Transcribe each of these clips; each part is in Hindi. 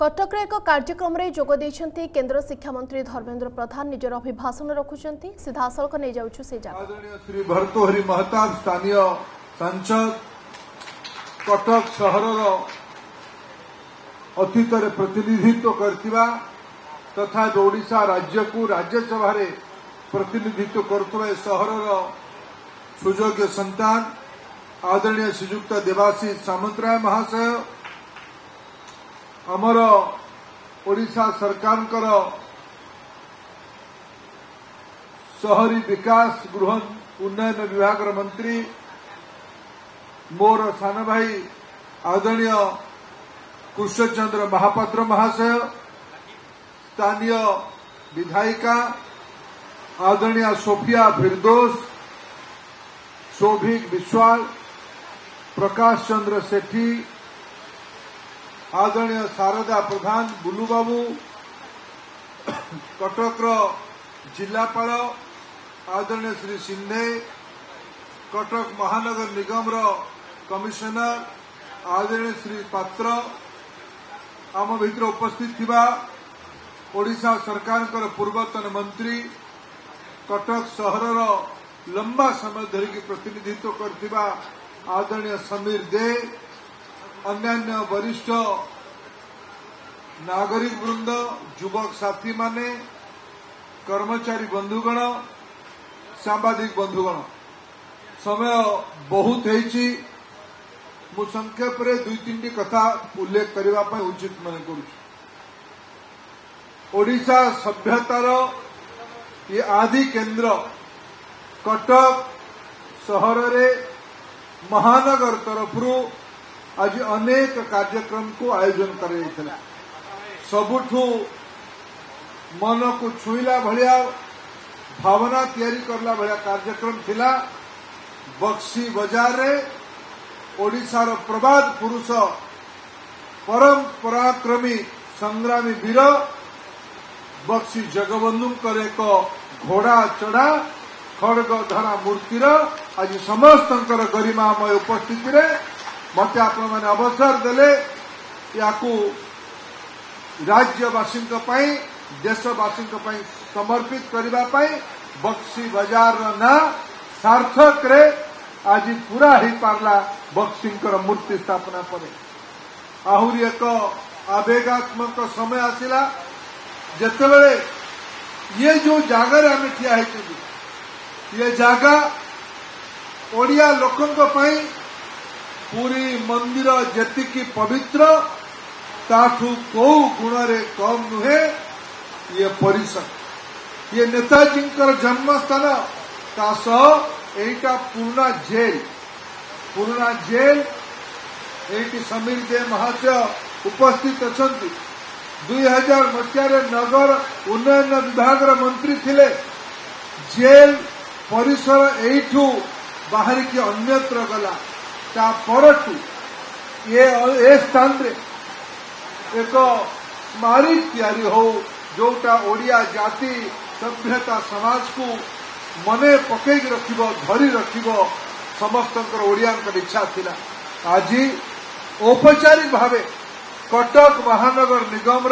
କଟକର ଏକ କାର୍ଯ୍ୟକ୍ରମରେ ଯୋଗ ଦେଇଛନ୍ତି କେନ୍ଦ୍ର ଶିକ୍ଷାମନ୍ତ୍ରୀ ଧର୍ମେନ୍ଦ୍ର ପ୍ରଧାନ ନିଜର ଅଭିଭାଷଣ ରଖୁଛନ୍ତି ସିଧାସଳଖ ନେଇଯାଉଛୁ ସେ ଜାଗା ଶ୍ରୀ ଭର୍ତ୍ତୁହରି ମହତାବ ସ୍ଥାନୀୟ ସାଂସଦ କଟକ ସହରର ଅତୀତରେ ପ୍ରତିନିଧିତ୍ୱ କରିଥିବା ତଥା ଓଡ଼ିଶା ରାଜ୍ୟକୁ ରାଜ୍ୟସଭାରେ ପ୍ରତିନିଧିତ୍ୱ କରୁଥିବା ଏ ସହରର ସୁଯୋଗ୍ୟ ସନ୍ତାନ ଆଦରଣୀୟ ଶ୍ରୀଯୁକ୍ତ ଦେବାଶିଷ ସାମନ୍ତରାୟ ମହାଶୟ आमर ओडा सरकार सहरी विकास गृह उन्नयन विभाग मंत्री मोर सान भाई आदरणीय कृष्णचंद्र महापात्र महाशय स्थानीय विधायिका आदरणीय सोफिया फिरदोस शोभिक विश्वाल प्रकाश चंद्र सेठी ଆଦରଣୀୟ ଶାରଦା ପ୍ରଧାନ ବୁଲୁବାବୁ କଟକର ଜିଲ୍ଲାପାଳ ଆଦରଣୀୟ ଶ୍ରୀ ସିନ୍ଧେ କଟକ ମହାନଗର ନିଗମର କମିଶନର ଆଦରଣୀୟ ଶ୍ରୀ ପାତ୍ର ଆମ ଭିତରେ ଉପସ୍ଥିତ ଥିବା ଓଡ଼ିଶା ସରକାରଙ୍କର ପୂର୍ବତନ ମନ୍ତ୍ରୀ କଟକ ସହରର ଲମ୍ବା ସମୟ ଧରିକି ପ୍ରତିନିଧିତ୍ୱ କରିଥିବା ଆଦରଣୀୟ ସମୀର ଦେ ଅନ୍ୟାନ୍ୟ ବରିଷ୍ଠ ନାଗରିକବୃନ୍ଦ ଯୁବକ ସାଥୀମାନେ କର୍ମଚାରୀ ବନ୍ଧୁଗଣ ସାମ୍ବାଦିକ ବନ୍ଧୁଗଣ ସମୟ ବହୁତ ହୋଇଛି ମୁଁ ସଂକ୍ଷେପରେ ଦୁଇ ତିନିଟି କଥା ଉଲ୍ଲେଖ କରିବା ପାଇଁ ଉଚିତ ମନେ କରୁଛି ଓଡ଼ିଶା ସଭ୍ୟତାର ଏ ଆଦି କେନ୍ଦ୍ର କଟକ ସହରରେ ମହାନଗର ତରଫରୁ आज अनेक को आयोजन गरि सबुठु मनको छुइला बक्सी कर्कम था बक्बारे ओडार प्रभाग पुरूष परम्पराक्रमी संग्रामी वीर बक्सि जगवन्धुको एक घोडा चढा खड्गाम मूर्ति र आज समय उपस्थितिले मत मध्याक्रमण अवसर दे या राज्यवासी देशवासी समर्पित करने बक्सी बजार ना सार्थक रे आज पूरा हो पारा बक्सी मूर्ति स्थापना पर आहरी एक आवेगात्मक समय आसला जितेबले ये जो जगार आम ठिया ये जगह ओडिया लोकों पूरी मंदिर जी पवित्र कौ गुण कम नुह ये परिसर ये नेताजी जन्मस्थान ता पुणा जेल पुणा जेल ये समीर दे महाशय उपस्थित अच्छा दुई हजार मसीह नगर उन्नयन विभाग मंत्री थे जेल परिसर यू बाहर की अन्यत्र गला परंतु ये ये स्थान एक स्मारी या ओडिया जाति सभ्यता समाज को मन पक रखरी रख समस्त ओडिया आज औपचारिक भाव कटक महानगर निगम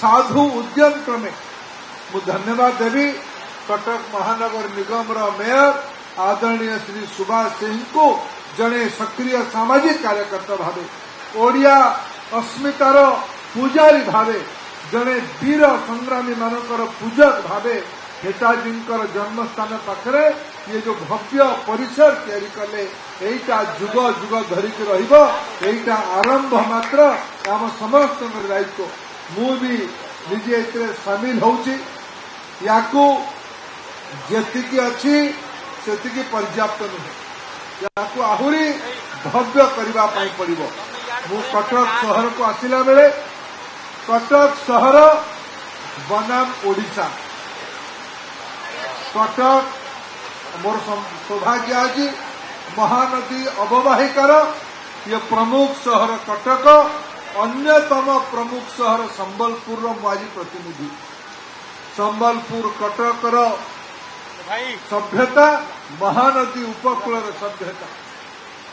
साधु उद्यम क्रमे मु धन्यवाद देवी कटक महानगर निगम मेयर आदरणीय श्री सुभाष सिंह को जड़े सक्रिय सामाजिक कार्यकर्ता भाव ओडिया अस्मित पूजारी भाव जड़े वीर संग्रामी मान पूजक भाव नेताजी जन्मस्थान पाखे ये जो भव्य परिसर तैयारी कले जुग जुग धरिक रही आरंभ मात्र आम समस्त दायित्व मुझे निजे सामिल होती अच्छी से पर्याप्त नुहे यहाँ आह्री भव्य मु कटक सहरको बेले कटक सहर बनाम ओडा कटक मोर सौभाग्य आज महानदी अववाहकार यो प्रमुख सहर कटक अन्यतम प्रमुख सहर संबलपुर र म आज प्रतिनिधि संबलपुर कटक सभ्यता महानदी उपकूल सभ्यता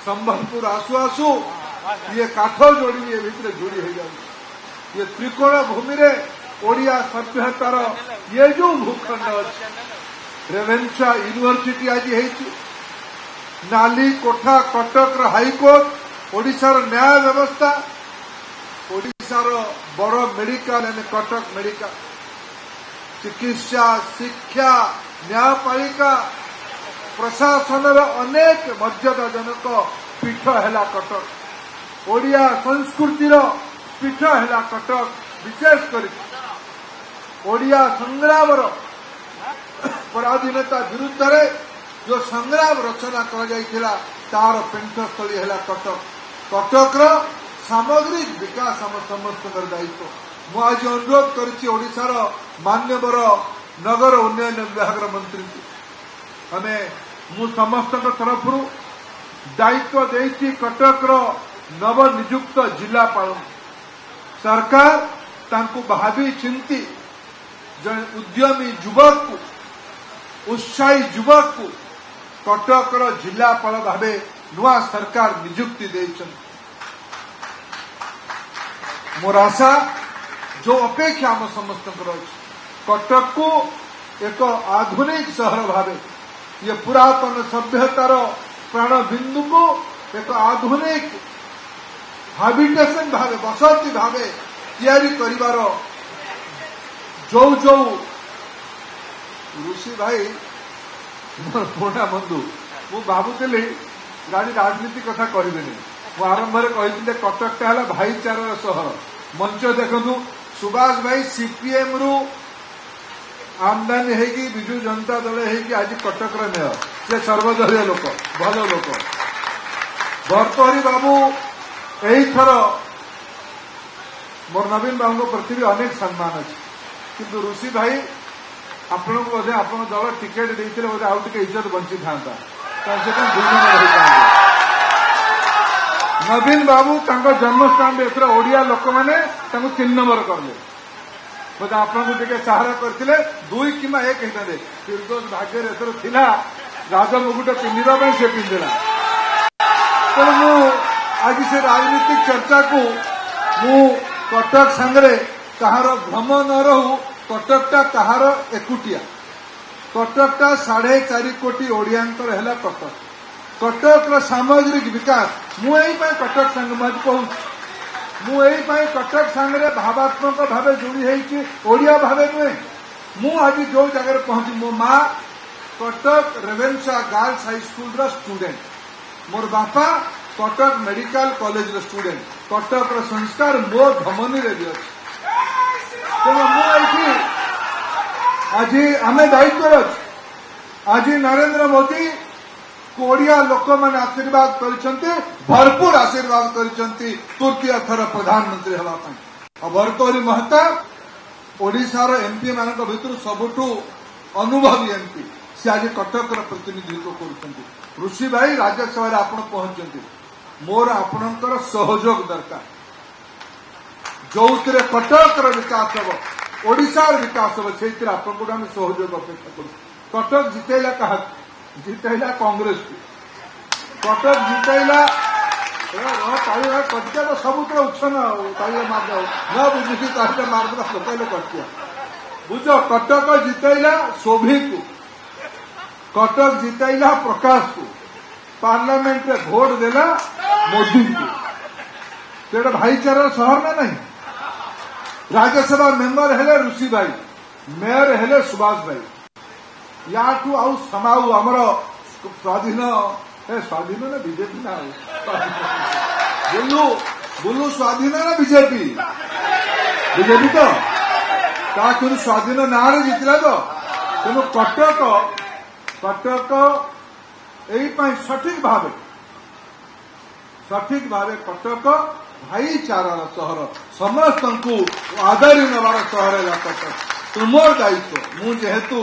संबलपुर आसु आसु हाँ, ये काठ जोड़ी ये भितर जोड़ी हो जाए ये त्रिकोण भूमि ओडिया सभ्यतार ये जो भूखंड अच्छे रेभेन्सा यूनिभर्सीटी आज नाली कोठा कटक हाइकोर्ट ओडार न्याय व्यवस्था ओडार बड़ मेडिका एंड कटक मेडिका चिकित्सा शिक्षा ନ୍ୟାୟପାଳିକା ପ୍ରଶାସନର ଅନେକ ମର୍ଯ୍ୟାଦାଜନକ ପୀଠ ହେଲା କଟକ ଓଡ଼ିଆ ସଂସ୍କୃତିର ପୀଠ ହେଲା କଟକ ବିଶେଷ କରି ଓଡ଼ିଆ ସଂଗ୍ରାମର ପରାଧୀନତା ବିରୁଦ୍ଧରେ ଯେଉଁ ସଂଗ୍ରାମ ରଚନା କରାଯାଇଥିଲା ତାହାର ପେଣ୍ଠସ୍ଥଳୀ ହେଲା କଟକ କଟକର ସାମଗ୍ରିକ ବିକାଶ ଆମ ସମସ୍ତଙ୍କର ଦାୟିତ୍ୱ ମୁଁ ଆଜି ଅନୁରୋଧ କରିଛି ଓଡ଼ିଶାର ମାନ୍ୟବର नगर उन्नयन विभाग मंत्री आम समस्त तरफ दायित्व देती कटक नवनिजुक्त जिलापा सरकार भावी चिंती जो उद्यमी युवक को उत्साही युवक को कटक जिलापा भाव नुआ सरकार निजुक्ति मोर आशा जो अपेक्षा आम समस्त अच्छे କଟକକୁ ଏକ ଆଧୁନିକ ସହର ଭାବେ ଇଏ ପୁରାତନ ସଭ୍ୟତାର ପ୍ରାଣବିନ୍ଦୁକୁ ଏକ ଆଧୁନିକ ହାବିଟେସନ୍ ଭାବେ ବସତି ଭାବେ ତିଆରି କରିବାର ଯୋଉ ଯୋଉ ଋଷି ଭାଇ ମୋର ପୁରୁଣା ବନ୍ଧୁ ମୁଁ ଭାବୁଥିଲି ରାଣୀ ରାଜନୀତି କଥା କହିବେନି ମୁଁ ଆରମ୍ଭରେ କହିଥିଲି କଟକଟା ହେଲା ଭାଇଚାରାର ସହର ମଞ୍ଚ ଦେଖନ୍ତୁ ସୁଭାଷ ଭାଇ ସିପିଏମ୍ରୁ आमदानी होगी विजु जनता दल है आज कटक मेयर से सर्वदल लोक भल लोक भर्तहरी बाबू थर मोर नवीन बाबू प्रति भी अनेक सम्मान अच्छे कि ऋषि भाई आपण को बोधे आप दल टिकेट देते बोधे आउ टे इज्जत बंची था नवीन बाबू जन्मस्थान एथर ओडिया लोक मैंने नंबर करले बोल सहारा साहराले दुई किंवा एक हिरे तीर्द भाग्य गाज बघूट पिसे से राजनी चर्चा कटक सागर काम नर कटकटा एुटीयाटकटा साडे चार कोटी ओडीयाला कटक कटकर समज्रिक विकाश मुंप मुझे तो कटक सांगे भावात्मक भाव जोड़ी ओडिया भाव नुहे मुझे जो जगार पहुंच मो मा Cuttack Ravenshaw girls high school study मोर बापा Cuttack medical college study Cuttack संस्कार मो धमनी भी अच्छे तेनाली आज आम दायित्व आज नरेन्द्र मोदी कोरिया लोक मैंने आशीर्वाद करपूर आशीर्वाद करुर्की थर प्रधानमंत्री हवाप भरतोरी महताब ओडार एमपी मान भू सब अनुभवी एमपी सी आज कटक प्रतिनिधित्व करषि भाई राज्यसभा पहुंचा मोर आपणकर दरकार जो थे कटक विकास हम ओडार विकास हम से आप अपेक्षा कर कटक जितेला क्या जीतला कंग्रेस को कटक जीतला कटिया तो सबुत उच्छन मार्जा न बुझी तारी मार्ग कटे कटिया बुझ कटक जीतला शोभी को कटक जीतला प्रकाश को पार्लमेंट भोट देला मोदी को तेरे भाईचार सहर ना नहीं राज्यसभा मेंबर है ऋषि भाई मेयर है सुभाष भाई ୟାଠୁ ଆଉ ସମାଉ ଆମର ସ୍ୱାଧୀନ ହେ ସ୍ୱାଧୀନ ନା ବିଜେପି ନା ବୁଲୁ ବୁଲୁ ସ୍ୱାଧୀନ ନା ବିଜେପି ବିଜେପି ତ ତାଠୁ ସ୍ୱାଧୀନ ନାଁରେ ଜିତିଲା ତ ତେଣୁ କଟକ କଟକ ଏଇପାଇଁ ସଠିକ୍ ଭାବେ ସଠିକ୍ ଭାବେ କଟକ ଭାଇଚାରାର ସହର ସମସ୍ତଙ୍କୁ ଆଦରି ନେବାର ସହର ହେଲା କଟକ ତୁମର ଦାୟିତ୍ୱ ମୁଁ ଯେହେତୁ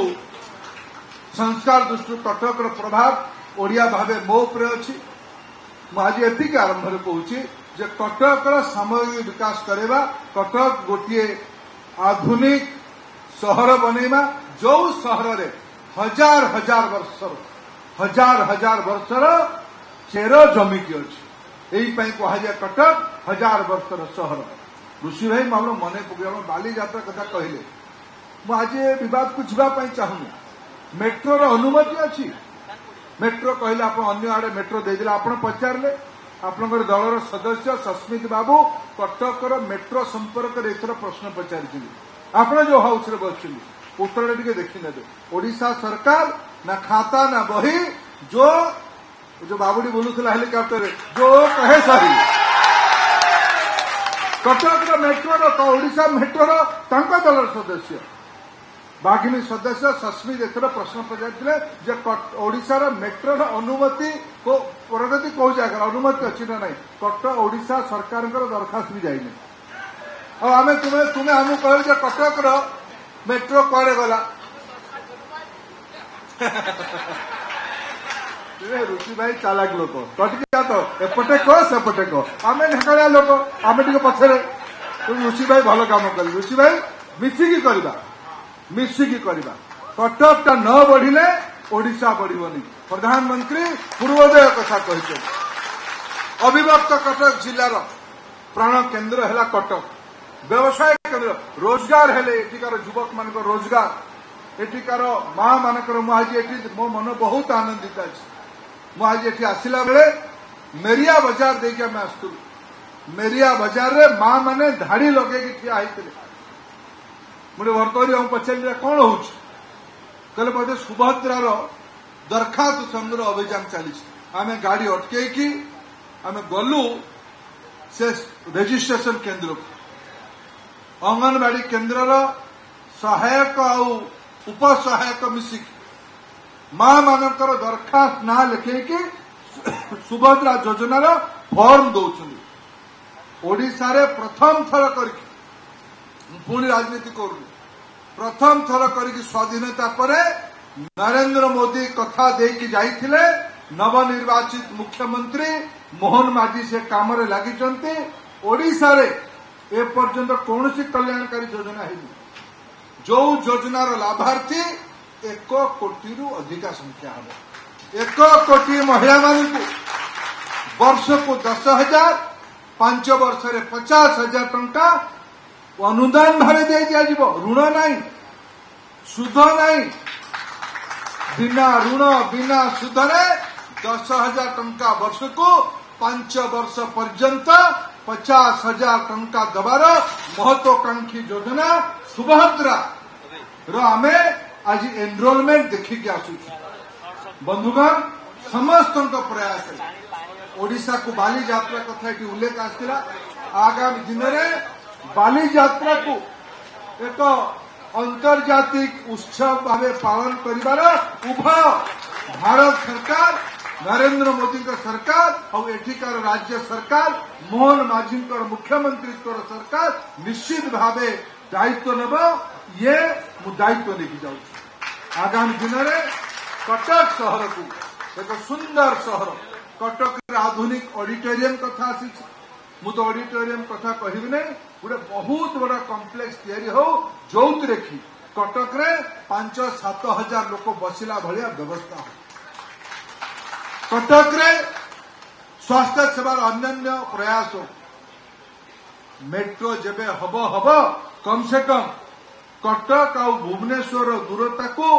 ସଂସ୍କାର ଦୃଷ୍ଟିରୁ କଟକର ପ୍ରଭାବ ଓଡ଼ିଆ ଭାବେ ମୋ ଉପରେ ଅଛି ମୁଁ ଆଜି ଏତିକି ଆରମ୍ଭରେ କହୁଛି ଯେ କଟକର ସାମଗ୍ରିକ ବିକାଶ କରିବା କଟକ ଗୋଟିଏ ଆଧୁନିକ ସହର ବନେଇବା ଯେଉଁ ସହରରେ ହଜାର ହଜାର ବର୍ଷର ହଜାର ହଜାର ବର୍ଷର ଚେର ଜମିକି ଅଛି ଏଇପାଇଁ କୁହାଯାଏ କଟକ ହଜାର ବର୍ଷର ସହର ଋଷି ଭାଇ ମୁଁ ଆମର ମନେ ପକେଇ ଆମ ବାଲିଯାତ୍ରା କଥା କହିଲେ ମୁଁ ଆଜି ଏ ବିବାଦକୁ ଯିବା ପାଇଁ ଚାହୁଁନି मेट्रो अनुमति अच्छी मेट्रो कहले आड़े मेट्रो दे पचारे आप दल सदस्य सस्मित बाबू कटक मेट्रो संपर्क एक प्रश्न पचार जो हाउस बस उत्तर टे देखने ओडा सरकार ना खाता ना बही जो जो बाबूडी बुलूला हेलिकप्टर जो कहे सारी कटक मेट्रो ओडा मेट्रो दल सदस्य ବାଘିନୀ ସଦସ୍ୟ ସସ୍ମିତ ଏଥର ପ୍ରଶ୍ନ ପଚାରିଥିଲେ ଯେ ଓଡ଼ିଶାର ମେଟ୍ରୋର ଅନୁମତି ପ୍ରଗତି କେଉଁ ଜାଗାରେ ଅନୁମତି ଅଛି ନା ନାହିଁ କଟକ ଓଡ଼ିଶା ସରକାରଙ୍କର ଦରଖାସ୍ତ ବି ଯାଇନି ଆଉ ଆମେ ତୁମେ ତୁମେ ଆମକୁ କହିଲେ ଯେ କଟକର ମେଟ୍ରୋ କୁଆଡ଼େ ଗଲା ରୁଚି ଭାଇ ଚାଲାକ ଲୋକ କଟିକି ତ ଏପଟେ କହ ସେପଟେ କହ ଆମେ ଢେଙ୍କାଳିଆ ଲୋକ ଆମେ ଟିକେ ପଛରେ ରୁଚି ଭାଇ ଭଲ କାମ କଲେ ରୁଚି ଭାଇ ମିଶିକି କରିବା मिसिकी कटक न बढ़ले ओडा बढ़ प्रधानमंत्री पूर्वोदय कथा कहते अभिव्यक्त कटक जिलार प्राण केन्द्र है कटक व्यवसाय केन्द्र रोजगार हेल्लेटिकार युवक मान रोजगार एटिकार मा मान मुझे मो मन बहुत आनंदित मुझे आसला बेले मेरिया बजार देखिए आस मेरिया बजार माँ मैंने धाड़ी लगे ठिया होते ମୁଁ ଟିକେ ଭର୍ତ୍ତ ଆମକୁ ପଚାରିଲି କ'ଣ ହେଉଛି କହିଲେ ବୋଧେ ସୁଭଦ୍ରାର ଦରଖାସ୍ତ ସମୁଦ୍ର ଅଭିଯାନ ଚାଲିଛି ଆମେ ଗାଡ଼ି ଅଟକେଇକି ଆମେ ଗଲୁ ସେ ରେଜିଷ୍ଟ୍ରେସନ କେନ୍ଦ୍ରକୁ ଅଙ୍ଗନବାଡ଼ି କେନ୍ଦ୍ରର ସହାୟକ ଆଉ ଉପସହାୟକ ମିଶିକି ମା ମାନଙ୍କର ଦରଖାସ୍ତ ନାଁ ଲେଖେଇକି ସୁଭଦ୍ରା ଯୋଜନାର ଫର୍ମ ଦେଉଛନ୍ତି ଓଡ଼ିଶାରେ ପ୍ରଥମ ଥର କରିକି पुणी राजनीति कर प्रथम थर कर स्वाधीनता पर नरेन्द्र मोदी कथा देकी जा नवनिर्वाचित मुख्यमंत्री मोहन माझी से कम लगे एपर्त कौन कल्याणकारी योजना है जो योजनार लाभार्थी एक कोटी रू अधिका संख्या हम एक कोटी महिला मानक वर्ष को दस हजार पांच वर्ष पचास हजार टाइम अनुदान भाव दिजाव ऋण ना सुध ना बिना ऋण बिना सुधने दस हजार टाइम वर्ष को पांच वर्ष पर्यत पचास हजार टाइम दबार महत्वाकांक्षी योजना सुभद्रा रे आज एनरोलमेंट देखिक आस बंधुगण समस्त प्रयास को बाली जात कथ उल्लेख आगामी दिन में બાલી को एक આંતર્જાતિક उत्सव भाव पालन कर उभय भारत सरकार नरेंद्र मोदी सरकार और एठिकार राज्य सरकार मोहन माझी मुख्यमंत्री सरकार निश्चित भाव दायित्व नब ये दायित्व लेकिन जा आगामी दिन में कटक सहर को एक सुंदर सहर कटक आधुनिक ऑडिटोरियम कथा आ मुझे अडिटोरीयम कथ कह गोटे बहुत बड़ा कम्प्लेक्स याकि कटक सत हजार लोक बस भाया व्यवस्था हो कटक स्वास्थ्य सेवार अन्न्य प्रयास हो मेट्रो जब हब हम कम से कम कटक आउ भुवनेश्वर दूरता को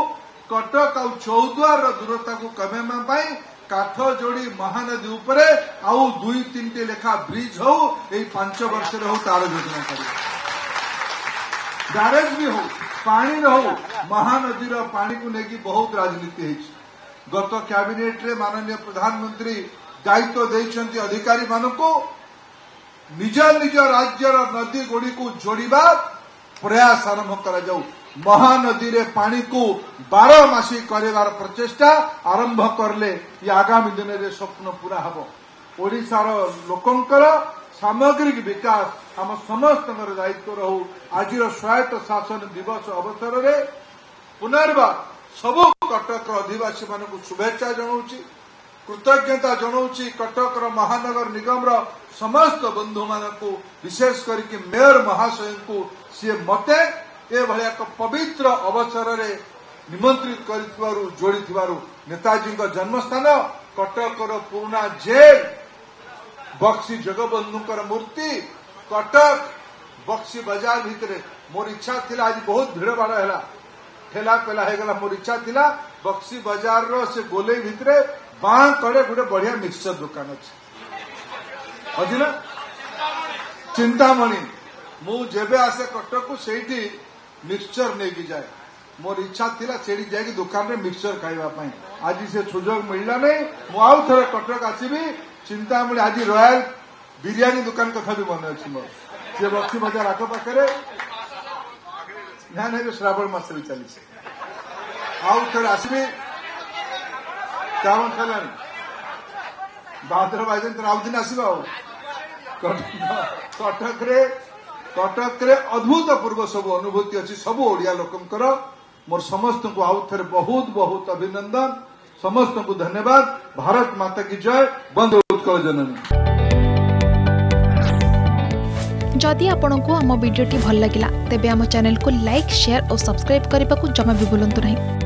कटक आउ चौदार दूरता को कमेवाई কাঠ যোড়ি মহানদী উপরে আউ দুই তিনটি লেখা ব্রিজ হও এই পাঁচ বর্ষরে হো তার যোজনা করি ব্যারেজ বি হো পানি হো মহানদীর পানিকু নেকি বহুত রাজনীতি হয়েছে গত ক্যাবিনেটরে মাননীয় প্রধানমন্ত্রী দায়িত্ব দিয়েছেন অধিকারী মানুষ নিজ নিজ রাজ্যর নদী গুড়ি যোড়া প্রয়াস আরম্ভ করা যাও ମହାନଦୀରେ ପାଣିକୁ ବାରମାସୀ କରିବାର ପ୍ରଚେଷ୍ଟା ଆରମ୍ଭ କଲେ ଏ ଆଗାମୀ ଦିନରେ ସ୍ୱପ୍ନ ପୁରା ହେବ ଓଡ଼ିଶାର ଲୋକଙ୍କର ସାମଗ୍ରିକ ବିକାଶ ଆମ ସମସ୍ତଙ୍କର ଦାୟିତ୍ୱ ରହୁ ଆଜିର ସ୍ୱାୟତ୍ତ ଶାସନ ଦିବସ ଅବସରରେ ପୁନର୍ବାର ସବୁ କଟକର ଅଧିବାସୀମାନଙ୍କୁ ଶୁଭେଚ୍ଛା ଜଣାଉଛି କୃତଜ୍ଞତା ଜଣାଉଛି କଟକର ମହାନଗର ନିଗମର ସମସ୍ତ ବନ୍ଧୁମାନଙ୍କୁ ବିଶେଷ କରିକି ମେୟର ମହାଶୟଙ୍କୁ ସିଏ ମତେ ଏଭଳି ଏକ ପବିତ୍ର ଅବସରରେ ନିମନ୍ତ୍ରିତ କରିଥିବାରୁ ଯୋଡ଼ିଥିବାରୁ ନେତାଜୀଙ୍କ ଜନ୍ମସ୍ଥାନ କଟକର ପୁରୁଣା ଜେଲ୍ ବକ୍ସି ଜଗବନ୍ଧୁଙ୍କର ମୂର୍ତ୍ତି କଟକ ବକ୍ସି ବଜାର ଭିତରେ ମୋର ଇଚ୍ଛା ଥିଲା ଆଜି ବହୁତ ଭିଡ଼ଭାଡ଼ ହେଲା ଠେଲା ପେଲା ହେଇଗଲା ମୋର ଇଚ୍ଛା ଥିଲା ବକ୍ସି ବଜାରର ସେ ଗୋଲେଇ ଭିତରେ ବାଁ ତଳେ ଗୋଟେ ବଢ଼ିଆ ମିକ୍ସଚର ଦୋକାନ ଅଛି ଅଛି ନା ଚିନ୍ତାମଣି ମୁଁ ଯେବେ ଆସେ କଟକକୁ ସେଇଠି મિક્સચર નેકી જાય મોર ઈચ્છા થયેલા સેડી જાય કે દુકાનરે મિક્સચર ખાଇବା ପାଇଁ ଆଜି ସେ ସୁଯୋଗ ମିଳିଲା ନାହିଁ ମୁଁ ଆଉ ଥରେ କଟକ ଆସିବି ଚିନ୍ତାମଣି ଆଜି ରୟାଲ ବିରିୟାନୀ ଦୋକାନ କଥା ବି ମନେ ଅଛି ମୋର ସେ ବକ୍ସି ବଜାର ଆଖ ପାଖରେ ନା ନା ଏବେ ଶ୍ରାବଣ ମାସରେ ଚାଲିଛି ଆଉ ଥରେ ଆସିବି କାମ କଲାଣି ଭାଦ୍ର ବାଇଜନ ଆଉ ଦିନ ଆସିବ ଆଉ କଟକରେ कटक अद्भुतपूर्व सब अनुभूति अच्छी सब ओडिया लोकंर मोर समस्त आउ थ बहुत बहुत अभिनंदन समस्त को धन्यवाद भारत माता की जय बंधु उत्कल जननी जदि आपंक आम भिड्टे भल लगा तेब चेल को लाइक सेयार और सब्सक्राइब करने को जमा भी भूलु ना